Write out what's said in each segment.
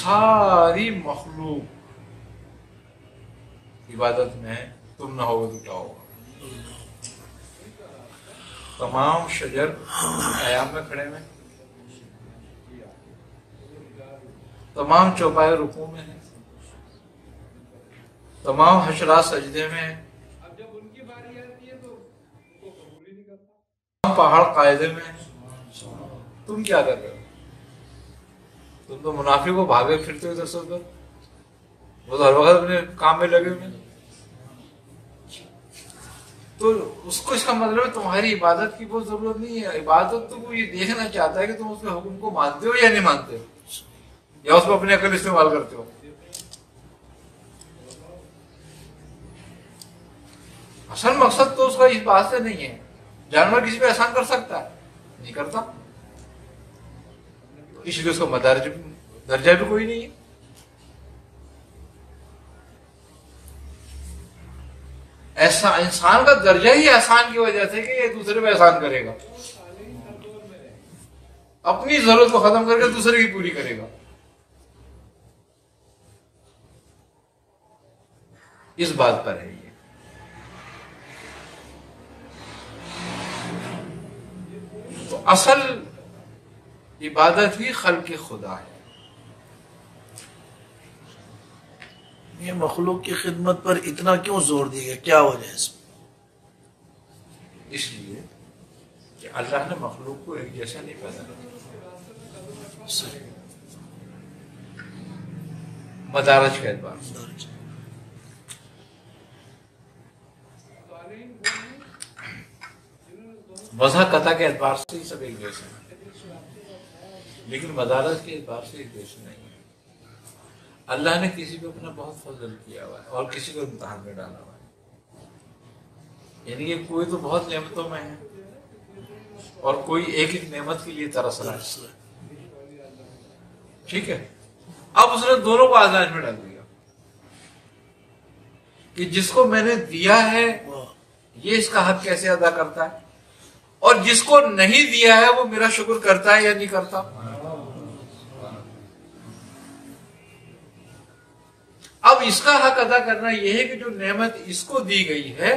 सारी मखलूक। इबादत में तुम ना हो तो होगा। तमाम शजर आयाम में खड़े में तमाम चौपाए रुकू में है। तमाम हशरा सजदे में है। पहाड़ कायदे में तुम क्या कर रहे हो? तुम तो मुनाफी को भागे, फिरते हो इधर से वो तो हर वक्त अपने काम में लगे हुए तो उसको इसका मतलब है तुम्हारी इबादत की कोई ज़रूरत नहीं है। इबादत तो वो ये देखना चाहता है कि तुम उसके हुक्म को मानते हो या नहीं मानते हो? या उसको अपने अकल इस्तेमाल करते हो? असल मकसद तो उसका इस बात से नहीं है। जानवर किसी पे एहसान कर सकता है। नहीं करता। इसलिए उसका मदारज दर्जा भी कोई नहीं है। ऐसा इंसान का दर्जा ही एहसान की वजह से कि ये दूसरे पे एहसान करेगा। अपनी ज़रूरत को खत्म करके दूसरे की पूरी करेगा। इस बात पर है ये। तो असल इबादत ही खल के खुदा है। ये मखलूक की खिदमत पर इतना क्यों ज़ोर दिया गया? क्या वजह है इसमें? इसलिए कि अल्लाह ने मखलूक को एक जैसा नहीं पैदा किया। मदारज के एतबार। से दर्ज। सालीन वो हैं जिन्होंने दोनों मज़हब कथा के एतबार से ही सब एक जैसे हैं। लेकिन मदारज के एतबार से जैसे नहीं है। अल्लाह ने किसी पे अपना बहुत फजल किया हुआ है और किसी को इम्तहान में डाला हुआ है। यानी कि कोई तो बहुत नियमतों में है और कोई एक एक नेमत के लिए तरस रहा है। ठीक है? अब उसने दोनों को आज़ाद में डाल दिया। कि जिसको मैंने दिया है, ये इसका हक कैसे अदा करता है? और जिसको नहीं दिया है, वो मेरा शुक्र करता है या नहीं करता? अब इसका हक अदा करना यह है कि जो नेमत इसको दी गई है,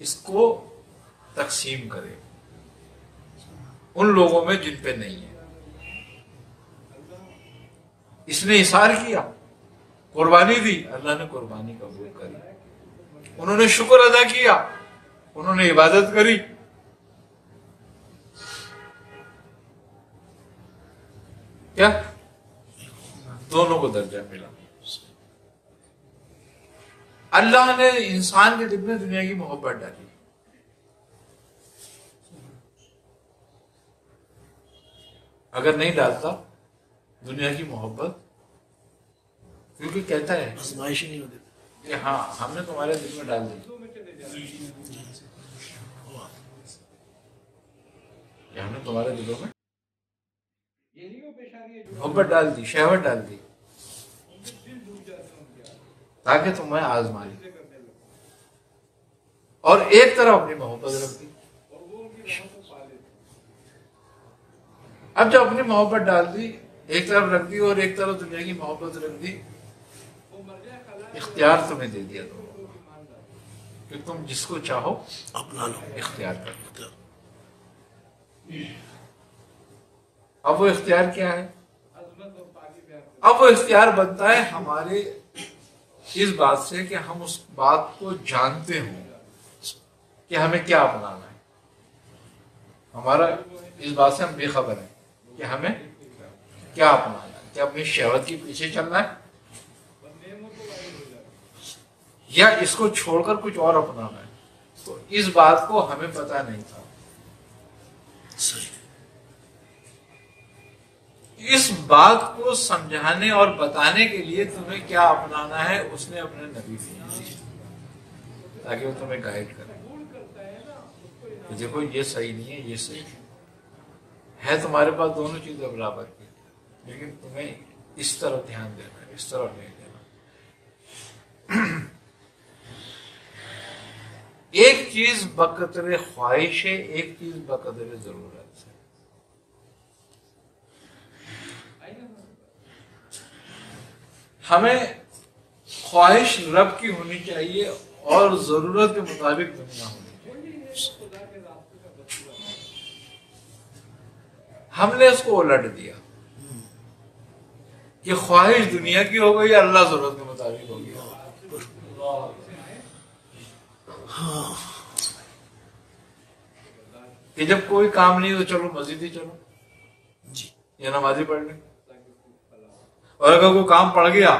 इसको तकसीम करे। उन लोगों में जिन पे नहीं है। इसने इशार किया, कुर्बानी दी, अल्लाह ने कुर्बानी कबूल करी। उन्होंने शुक्र अदा किया, उन्होंने इबादत करी। क्या? दोनों को दर्जा मिला। अल्लाह ने इंसान के दिल में दुनिया की मोहब्बत डाली। अगर नहीं डालता दुनिया की मोहब्बत क्योंकि कहता है आजमाइश नहीं होती। कि हाँ हमने तुम्हारे दिल में डाल दी। हमने तुम्हारे दिलों में यही वो पेशानी है जो मोहब्बत डाल दी शहवत डाल दी दिल डूब जाते हैं उनके ताकि तुम्हें आजमा ली आगे करने लगे और एक तरफ़ अपनी मोहब्बत रख। दी अब जब अपनी मोहब्बत डाल दी एक तरफ़ रख दी और एक तरफ़ दुनिया की मोहब्बत रख दी मर इख्तियार तुम्हें दे दिया दोनों को तुम जिसको चाहो अपना लो। इख्तियार कर अब वो इख्तियार क्या है? अब वो इख्तियार बनता है हमारे इस बात से कि हम उस बात को जानते हो कि हमें क्या अपनाना है। हमारा इस बात से हम बेखबर हैं कि हमें क्या अपनाना है क्या अपनी शहवत के पीछे चलना है या इसको छोड़कर कुछ और अपनाना है। तो इस बात को हमें पता नहीं था। सही। इस बात को समझाने और बताने के लिए तुम्हें क्या अपनाना है, उसने अपने नबी दिया ताकि वो तुम्हें गाइड करे। कि देखो, ये सही नहीं है, ये सही है। है तुम्हारे पास दोनों चीज़ें बराबर की। लेकिन तुम्हें इस तरफ़ ध्यान देना है, इस तरफ़ नहीं देना एक चीज़ बकदर ख्वाहिश है, एक चीज़ बकदर ज़रूरत है आई ना हमें ख्वाहिश रब की होनी चाहिए और ज़रूरत के मुताबिक दुनिया होनी चाहिए। हमने इसको उलट दिया। कि ख्वाहिश दुनिया की हो गई अल्लाह ज़रूरत के मुताबिक हो गया। कि जब कोई काम नहीं तो चलो मस्जिद ही चलो। जी। या नमाजी पढ़ लें। और अगर कोई काम पड़ गया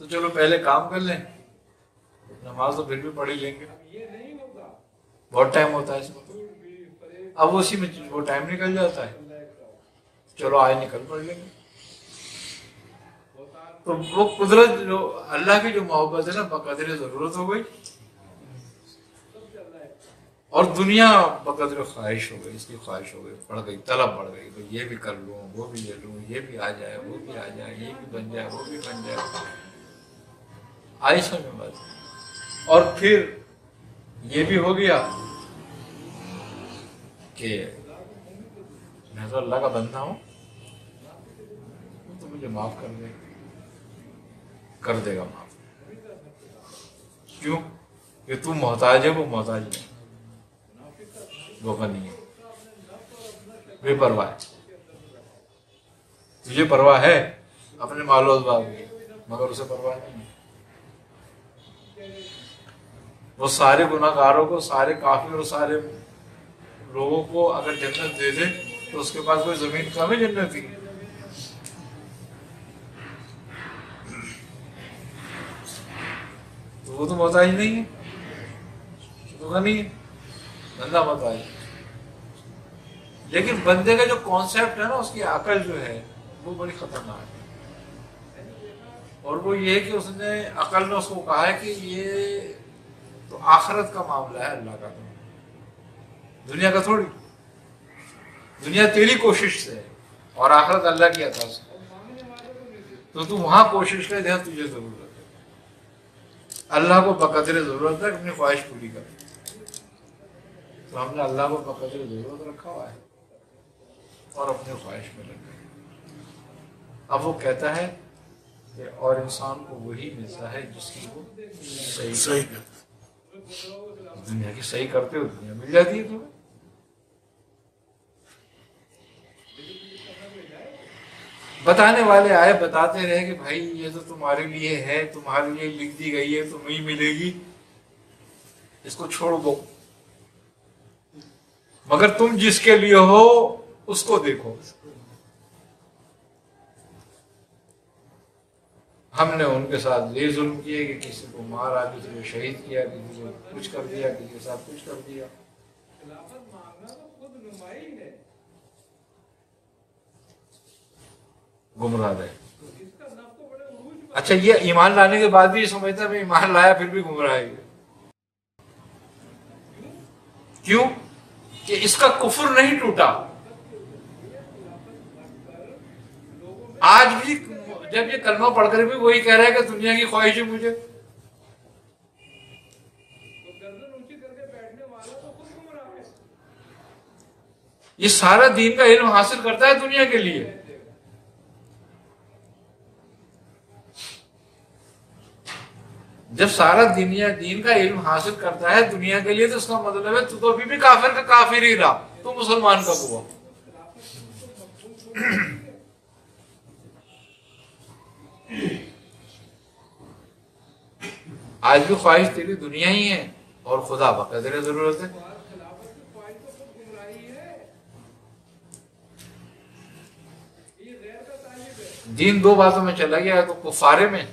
तो चलो पहले काम कर लें। नमाज़ तो फिर भी पढ़ ही लेंगे। बहुत टाइम होता है इसमें। अब उसी में वो टाइम निकल जाता है। चलो आज निकल पड़ लेंगे। तो वो कुदरत, जो अल्लाह की जो मोहब्बत है ना, बकदर ज़रूरत हो गई। और दुनिया बकदर ख्वाहिश हो गई, इसकी ख्वाहिश हो गई, बढ़ गई, तलब बढ़ गई तो ये भी कर लूँ, वो भी ले लूँ, ये भी आ जाए, वो भी आ जाए, ये भी बन जाए, वो भी बन जाए। आई में बात? और फिर ये भी हो गया कि मैं तो अल्लाह का बंदा हूँ तो मुझे माफ़ कर दे, कर देगा माफ़। क्यों? कि तू मोहताज है, वो मोहताज नहीं। है। बेपरवाह तुझे परवाह है, अपने मालो बाग की मगर उसे परवाह नहीं वो सारे गुनाकारों को, सारे काफिर और सारे लोगों को अगर जन्नत दे दे तो उसके पास कोई ज़मीन कम है जन्नत की? तो वो तो मोहताज नहीं है। तो गनी है। बंदा मोहताज है। लेकिन बंदे का जो कॉन्सेप्ट है ना, उसकी अकल जो है, वो बड़ी खतरनाक है। और वो ये कि उसने अकल ने उसको कहा है कि ये तो आखरत का मामला है अल्लाह का तो। दुनिया का थोड़ी। दुनिया तेरी कोशिश से और आखरत अल्लाह की अता से। तो तू वहाँ कोशिश कर जहाँ तुझे ज़रूरत है। अल्लाह को बकदर ज़रूरत है, अपनी ख्वाहिश पूरी कर। तो हमने अल्लाह को बकदर ज़रूरत रखा हुआ है। और अपनी ख्वाहिश में लग गए अब वो कहता है कि और इंसान को वही मिलता है जिसकी वो सही सही दुनिया की सही करते हो दुनिया मिल जाती है तुम्हें। बताने वाले आए बताते रहे कि भाई ये तो तुम्हारे लिए है तुम्हारे लिए लिख दी गई है तुम्हें ही मिलेगी। इसको छोड़ दो। मगर तुम जिसके लिए हो उसको देखो। हमने उनके साथ ये जुल्म किए कि किसी को मारा किसी को शहीद किया किसी को कुछ कर दिया किसी के साथ कुछ कर दिया। तो गुमराह है। तो पर अच्छा ये ईमान लाने के बाद भी ये समझता है मैं ईमान लाया फिर भी गुमराह है। क्यों? कि इसका कुफर नहीं टूटा। आज भी जब ये कलमा पढ़कर भी वही कह रहा है कि दुनिया की ख्वाहिश है मुझे। ये सारा दीन का इल्म हासिल करता है दुनिया के लिए। जब सारा दुनिया, दीन का इल्म हासिल करता है दुनिया के लिए तो उसका मतलब है तू तो अभी भी काफिर का काफिर ही रहा। तू मुसलमान कब हुआ? आज भी ख्वाहिश तेरी दुनिया ही है और खुदा बकदर ज़रूरत है। और दीन दो बातों में चला गया तो कुफारे में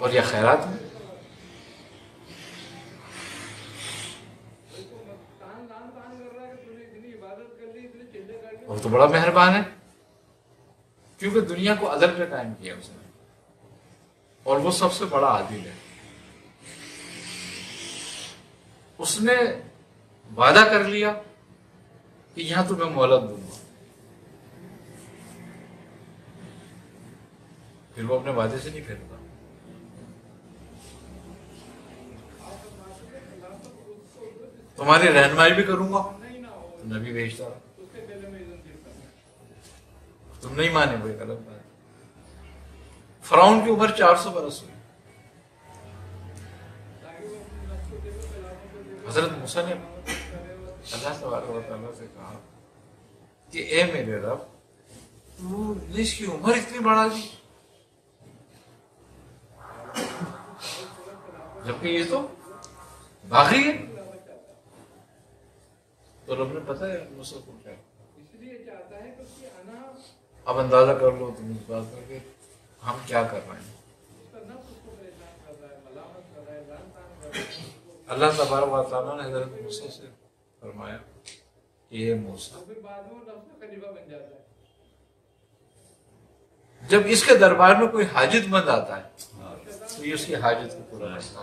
और यह खैरात में। वो तो बड़ा मेहरबान है, क्योंकि दुनिया को अदल पे कायम किया उसने। और वो सबसे बड़ा आदिल है। उसने वादा कर लिया कि यहाँ तुम्हें मोहलत दूँगा। फिर वो अपने वादे से नहीं फेरता। तुम्हारी रहनमाई भी करूँगा। तो नबी भेजता तुम नहीं माने वो गलत बात। फराउन की उम्र 400 बरस हुई हज़रत मूसा ने अल्लाह तबारक से कहा कि ए मेरे रब तूने इसकी उम्र इतनी बढ़ा दी जबकि ये तो बागी है। तो रब ने पता है मूसा को क्या? इसलिए चाहता है क्योंकि अना अब अंदाज़ा कर लो तुम इस बात का कि हम क्या कर रहे हैं? अल्लाह तबारक व ने हज़रत मूसा से फरमाया कि ये मूसा, जब इसके दरबार में कोई हाजतमंद आता है तो ये उसकी हाजत को पूरा करता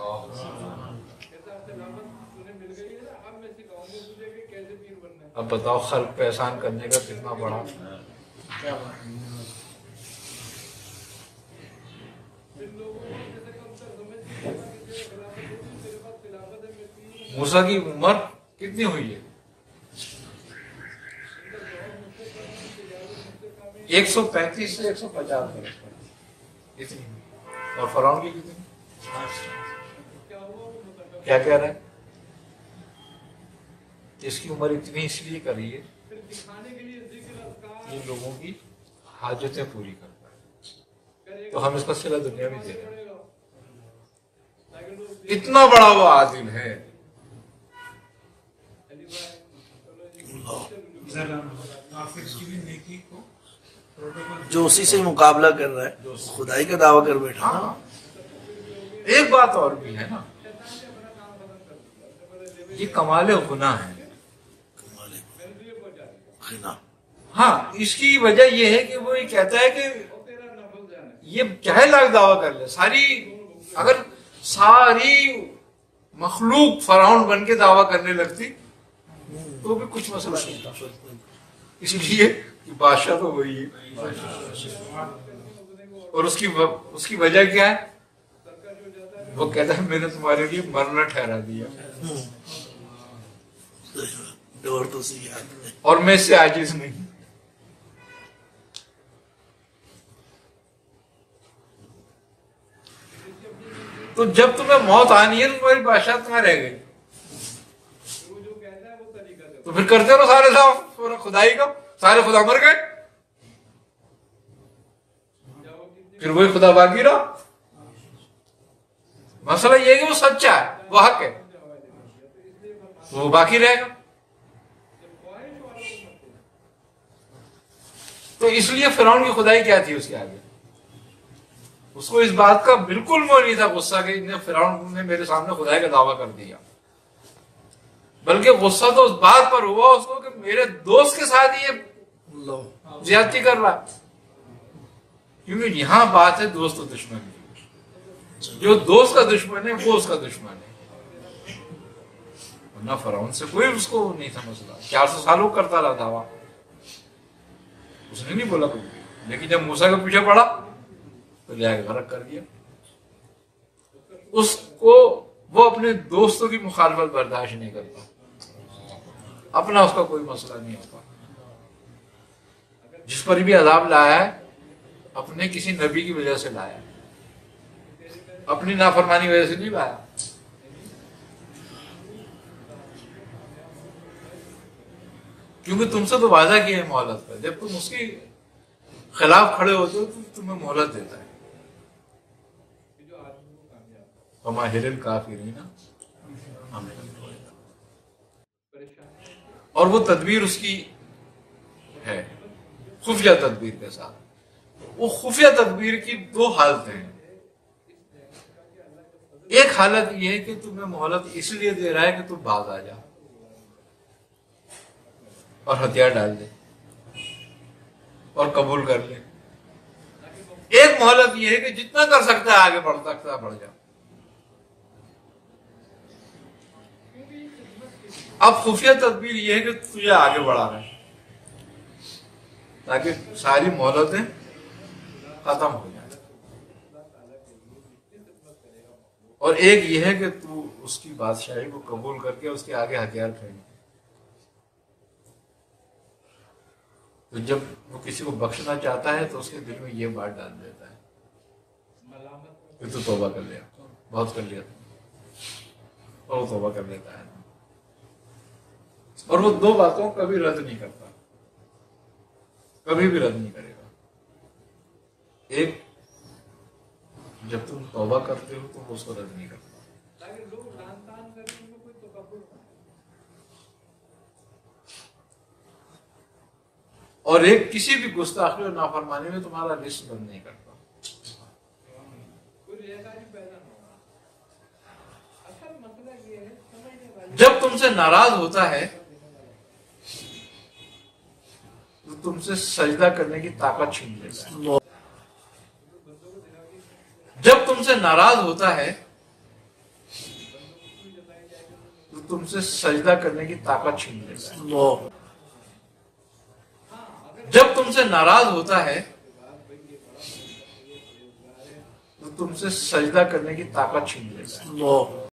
अब बताओ, खल्क पहचान करने का कितना बड़ा क्या बात है? फिर लोगों को जैसे कम तक समझ नहीं आता कि तेरे खिलाफत होगी तेरे पास खिलाफत है मैं पीर हूँ। मूसा की उम्र कितनी हुई है? एक सौ पैंतीस से एक सौ पचास इतनी और फराउन की कितनी? क्या कह रहा है? इसकी उम्र इतनी इसलिए करी है। ये लोगों की हाजतें पूरी करता है। तो हम इसका सिला दुनिया में दे रहे हैं। इतना बड़ा वो आदिल है। चलो जी अल्लाह। चलो। काफिर की भी नेकी को प्रोटोकॉल जो उसी से मुकाबला कर रहा है खुदाई का दावा कर बैठा। हाँ एक बात और भी है ना। ये कमाल गुना है खिना हाँ इसकी वजह ये है कि वो ये कहता है कि ये चाहे लाख दावा कर ले? सारी अगर सारी मखलूक फराउन बन के दावा करने लगती तो भी कुछ मसला नहीं था। इसलिए कि बादशाह तो वही है। और उसकी व, उसकी वजह क्या है? वो कहता है मैंने तुम्हारे लिए मरना ठहरा दिया। तो और मैं इससे आजिज नहीं। तो जब तुम्हें मौत आनी है तो तुम्हारी बादशाह कहाँ रह गई वो जो कहता है वो तरीका से तो फिर करते रहो सारे साहब खुदाई का सारे खुदा मर गए? फिर वही खुदा बाकी रहा? मसला ये कि वो सच्चा है, वो हक है। तो वो बाकी रहेगा। तो इसलिए फिरौन की खुदाई क्या थी उसके आगे? उसको इस बात का बिल्कुल वो नहीं था गुस्सा कि फिरौन ने मेरे सामने खुदाई का दावा कर दिया। बल्कि गुस्सा तो उस बात पर हुआ उसको कि मेरे दोस्त के साथ ये ज्यादती कर रहा क्योंकि यहाँ बात है दोस्त और दुश्मन की। जो दोस्त का दुश्मन है, वो उसका दुश्मन है। वरना फराउन से कोई उसको नहीं था मसला चार सौ सालों करता रहा दावा उसने नहीं बोला कुछ लेकिन जब मूसा के पीछे पड़ा तो ले आके गरक कर दिया। उसको वो अपने दोस्तों की मुखालफत बर्दाश्त नहीं करता अपना उसका कोई मसला नहीं होता। जिस पर भी अजाब लाया है, अपने किसी नबी की वजह से लाया अपनी नाफरमानी वजह से नहीं लाया। क्योंकि तुमसे तो वादा किया है मोहलत पर। जब तुम उसके खिलाफ खड़े होते हो तो तुम्हें मोहलत देता है कि जो आदमी को और वो तदबीर उसकी है, खुफिया तदबीर के साथ। वो खुफिया तदबीर की दो हालतें हैं। एक हालत ये है कि तुम्हें मोहलत इसलिए दे रहा है कि तुम भाग आ जा और हथियार डाल दे और कबूल कर ले। एक मोहलत ये है कि जितना कर सकता है, आगे बढ़ सकता है, बढ़ जा। अब खुफिया तदबीर ये है कि तुझे आगे बढ़ा रहे ताकि सारी मोहलतें खत्म हो जाए। और एक ये है कि तू उसकी बादशाही को कबूल करके उसके आगे हथियार फेंक। तो जब वो किसी को बख्शना चाहता है तो उसके दिल में ये बात डाल देता है। कि तू तौबा कर लिया। बहुत कर लिया। और वो तौबा कर लेता है। और वो दो बातों को कभी रद्द नहीं करता। कभी भी रद्द नहीं करेगा। एक जब तुम तौबा करते हो तो वो उसको रद्द नहीं करता। और एक किसी भी गुस्ताखी और नाफरमानी में तुम्हारा लिस्ट बंद नहीं करता। जब तुमसे नाराज़ होता है तो तुमसे सजदा करने की ताकत छीन है जब तुमसे नाराज़ होता है तो तुमसे सजदा करने की ताकत छीन है जब तुमसे नाराज़ होता है तो तुमसे सजदा करने की ताकत छीन अल्लाह